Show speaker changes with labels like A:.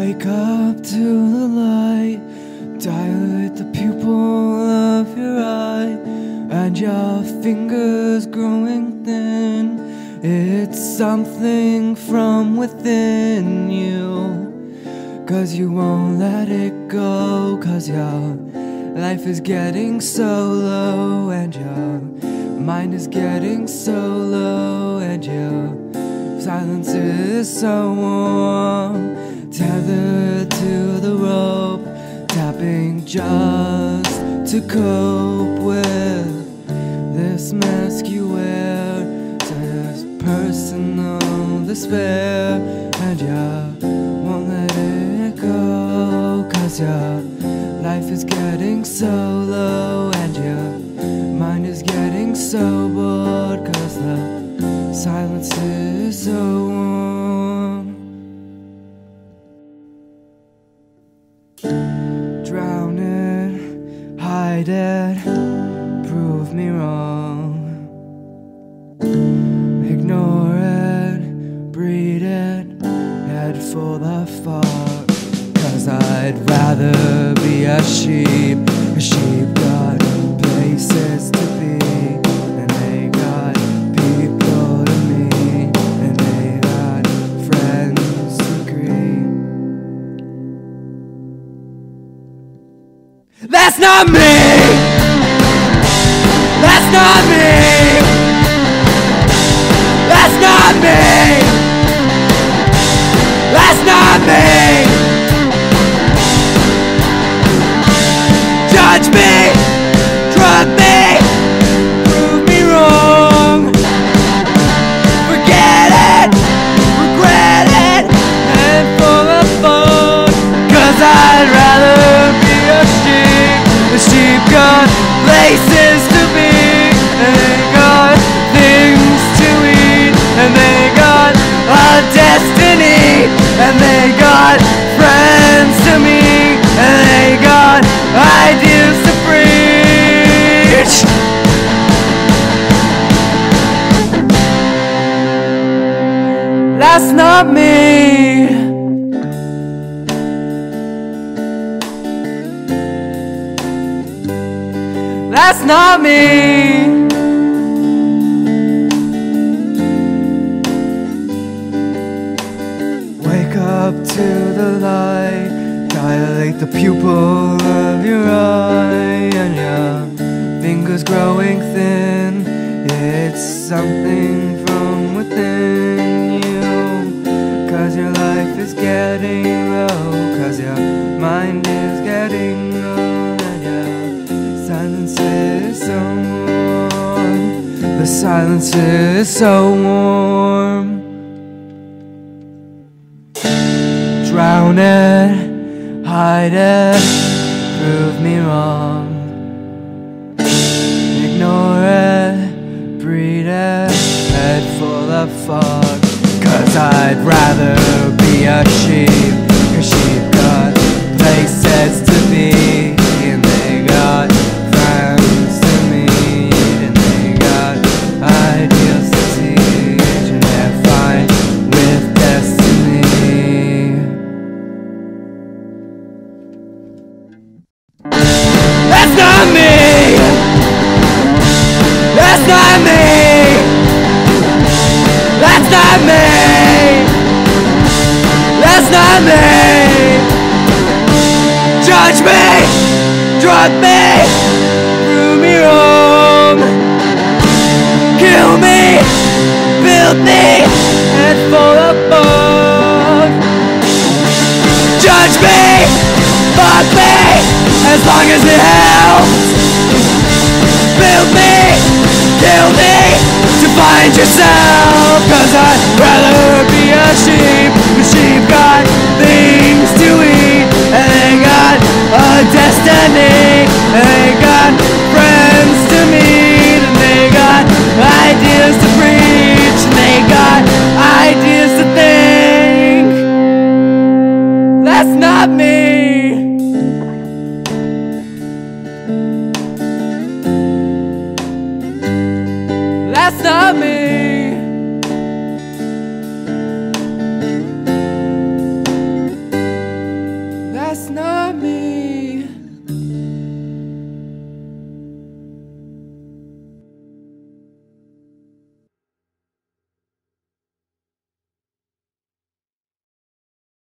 A: Wake up to the light, dilate the pupil of your eye, and your fingers growing thin. It's something from within you. Cause you won't let it go, cause your life is getting so low, and your mind is getting so low, and your silence is so warm. Tethered to the rope, tapping just to cope with this mask you wear, this personal despair, and you won't let it go, cause your life is getting so low, and your mind is getting so bored, cause the silence is so warm. Hide it, prove me wrong. Ignore it, breed it, head for the far. Cause I'd rather be a sheep. A sheep got places to That's not me! That's not me! That's not me! That's not me! Judge And they got friends to meet! And they got ideas to preach! That's not me! That's not me! Up to the light, dilate the pupil of your eye, and your fingers growing thin. It's something from within you. Cause your life is getting low, cause your mind is getting old, and your silence is so warm. The silence is so warm. Drown it, hide it, prove me wrong. Ignore it, breed it, head full of fog. Cause I'd rather be a sheep, me! Judge me! Drug me! Prove me wrong! Kill me! Build me! And fall apart! Judge me! Fuck me! As long as it helps! Build me! Kill me! To find yourself! Cause I'd rather be a sheep! The sheep got That's not me!